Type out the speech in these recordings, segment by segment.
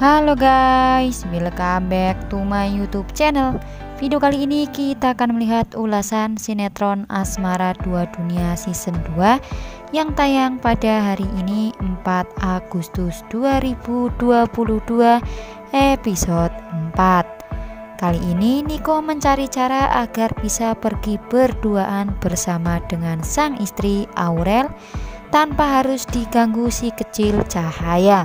Halo guys, welcome back to my YouTube channel. Video kali ini kita akan melihat ulasan sinetron Asmara 2 Dunia season 2 yang tayang pada hari ini 4 Agustus 2022 episode 4. Kali ini Niko mencari cara agar bisa pergi berduaan bersama dengan sang istri Aurel tanpa harus diganggu si kecil Cahaya.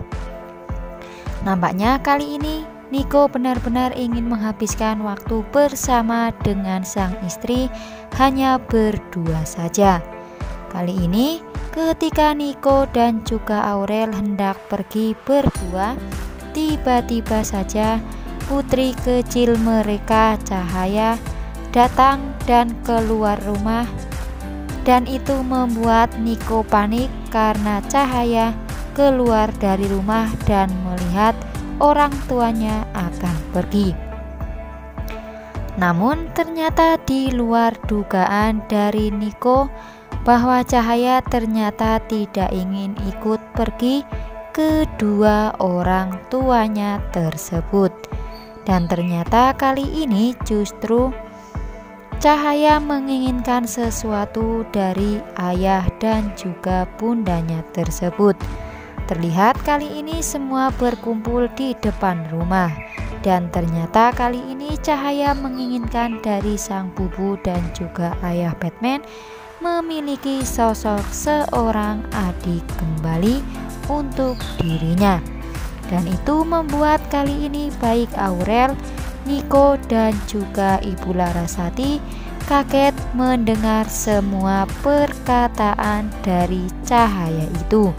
Nampaknya kali ini Niko benar-benar ingin menghabiskan waktu bersama dengan sang istri hanya berdua saja. Kali ini ketika Niko dan juga Aurel hendak pergi berdua, tiba-tiba saja putri kecil mereka Cahaya datang dan keluar rumah dan itu membuat Niko panik karena Cahaya keluar dari rumah dan melihat orang tuanya akan pergi. Namun ternyata di luar dugaan dari Niko bahwa Cahaya ternyata tidak ingin ikut pergi kedua orang tuanya tersebut. Dan ternyata kali ini justru Cahaya menginginkan sesuatu dari ayah dan juga bundanya tersebut. Terlihat kali ini semua berkumpul di depan rumah dan ternyata kali ini Cahaya menginginkan dari sang bubu dan juga ayah Batman memiliki sosok seorang adik kembali untuk dirinya. Dan itu membuat kali ini baik Aurel, Niko dan juga Ibu Larasati kaget mendengar semua perkataan dari Cahaya itu.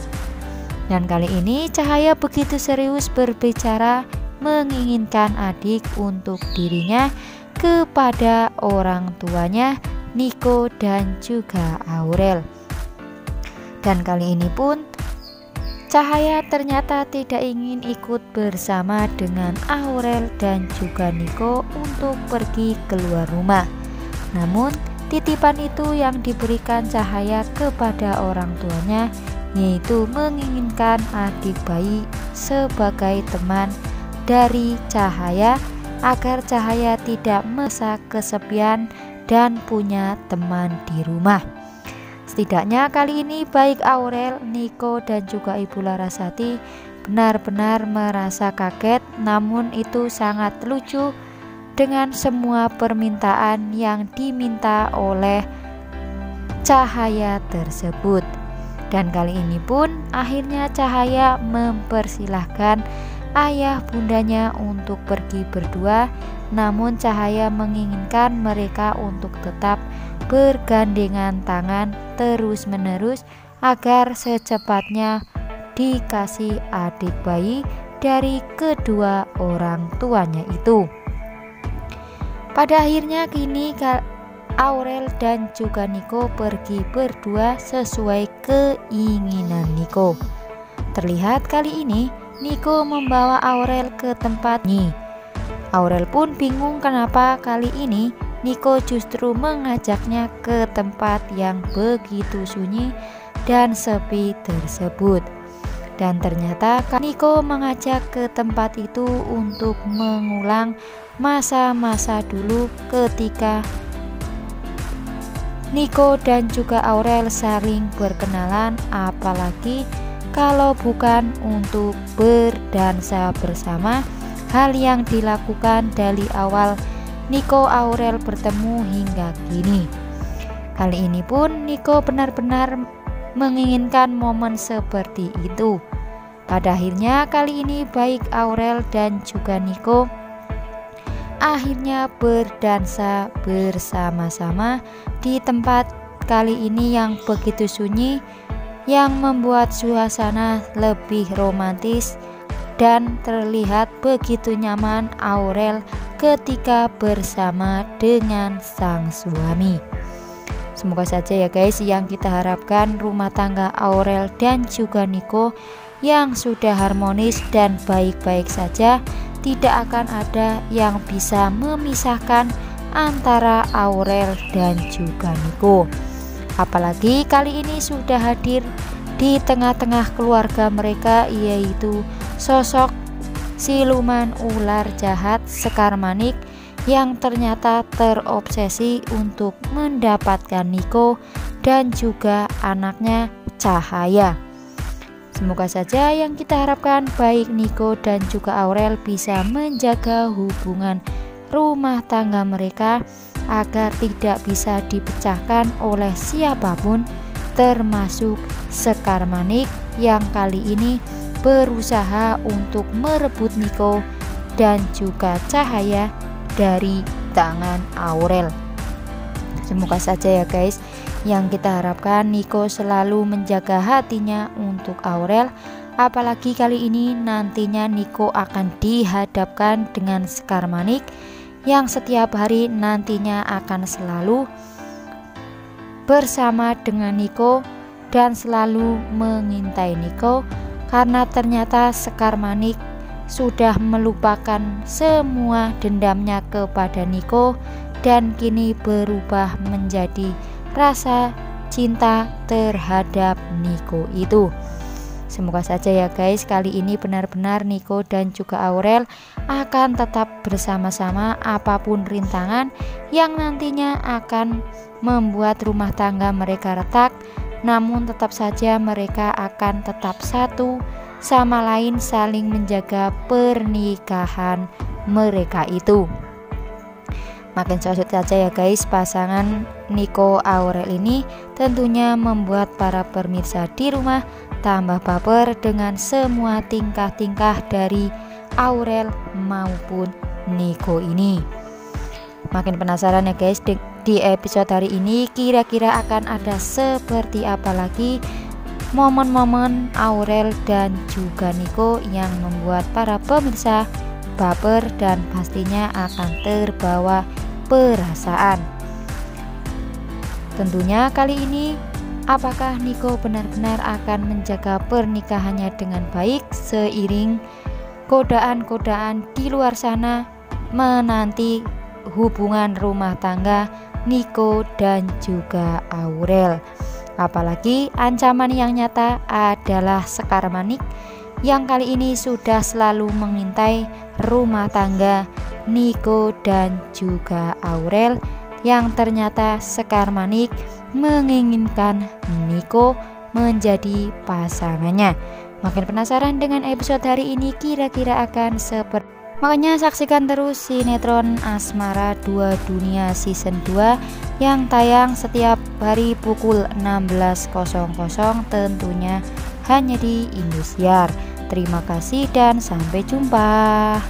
Dan kali ini Cahaya begitu serius berbicara menginginkan adik untuk dirinya kepada orang tuanya Niko dan juga Aurel. Dan kali ini pun Cahaya ternyata tidak ingin ikut bersama dengan Aurel dan juga Niko untuk pergi keluar rumah. Namun, titipan itu yang diberikan Cahaya kepada orang tuanya yaitu menginginkan adik bayi sebagai teman dari Cahaya agar Cahaya tidak merasa kesepian dan punya teman di rumah. Setidaknya kali ini baik Aurel, Niko dan juga Ibu Larasati benar-benar merasa kaget namun itu sangat lucu dengan semua permintaan yang diminta oleh Cahaya tersebut. Dan kali ini pun akhirnya Cahaya mempersilahkan ayah bundanya untuk pergi berdua namun Cahaya menginginkan mereka untuk tetap bergandengan tangan terus-menerus agar secepatnya dikasih adik bayi dari kedua orang tuanya itu. Pada akhirnya kini Aurel dan juga Niko pergi berdua sesuai keinginan Niko. Terlihat kali ini Niko membawa Aurel ke tempat Nyi. Aurel pun bingung kenapa kali ini Niko justru mengajaknya ke tempat yang begitu sunyi dan sepi tersebut. Dan ternyata Niko mengajak ke tempat itu untuk mengulang masa-masa dulu ketika Niko dan juga Aurel saling berkenalan apalagi kalau bukan untuk berdansa bersama. Hal yang dilakukan dari awal Niko Aurel bertemu hingga kini. Kali ini pun Niko benar-benar menginginkan momen seperti itu. Pada akhirnya kali ini baik Aurel dan juga Niko akhirnya berdansa bersama-sama di tempat kali ini yang begitu sunyi yang membuat suasana lebih romantis dan terlihat begitu nyaman Aurel ketika bersama dengan sang suami. Semoga saja ya guys yang kita harapkan rumah tangga Aurel dan juga Niko yang sudah harmonis dan baik-baik saja tidak akan ada yang bisa memisahkan antara Aurel dan juga Niko. Apalagi kali ini sudah hadir di tengah-tengah keluarga mereka yaitu sosok siluman ular jahat Sekar Manik yang ternyata terobsesi untuk mendapatkan Niko dan juga anaknya Cahaya. Semoga saja yang kita harapkan baik Niko dan juga Aurel bisa menjaga hubungan rumah tangga mereka agar tidak bisa dipecahkan oleh siapa pun termasuk Sekar Manik yang kali ini berusaha untuk merebut Niko dan juga Cahaya dari tangan Aurel. Semoga saja ya guys, yang kita harapkan Niko selalu menjaga hatinya untuk Aurel. Apalagi kali ini nantinya Niko akan dihadapkan dengan Sekar Manik yang setiap hari nantinya akan selalu bersama dengan Niko dan selalu mengintai Niko karena ternyata Sekar Manik sudah melupakan semua dendamnya kepada Niko dan kini berubah menjadi rasa cinta terhadap Niko itu. Semoga saja ya guys. Kali ini benar-benar Niko dan juga Aurel akan tetap bersama-sama apa pun rintangan yang nantinya akan membuat rumah tangga mereka retak. Namun tetap saja mereka akan tetap satu sama lain saling menjaga pernikahan mereka itu. Makin cocok saja ya guys pasangan Nico Aurel ini tentunya membuat para pemirsa di rumah tambah baper dengan semua tingkah-tingkah dari Aurel maupun Nico ini makin penasaran ya guys di, di episode hari ini kira-kira akan ada seperti apa lagi momen-momen Aurel dan juga Niko yang membuat para pemirsa baper dan pastinya akan terbawa perasaan. Tentunya kali ini apakah Niko benar-benar akan menjaga pernikahannya dengan baik seiring godaan-godaan di luar sana menanti hubungan rumah tangga Niko dan juga Aurel. Apalagi ancaman yang nyata adalah Sekar Manik yang kali ini sudah selalu mengintai rumah tangga Niko dan juga Aurel yang ternyata Sekar Manik menginginkan Niko menjadi pasangannya. Makin penasaran dengan episode hari ini kira-kira akan seperti Makanya saksikan terus sinetron Asmara 2 Dunia Season 2 yang tayang setiap hari pukul 16.00 tentunya hanya di Indosiar. Terima kasih dan sampai jumpa.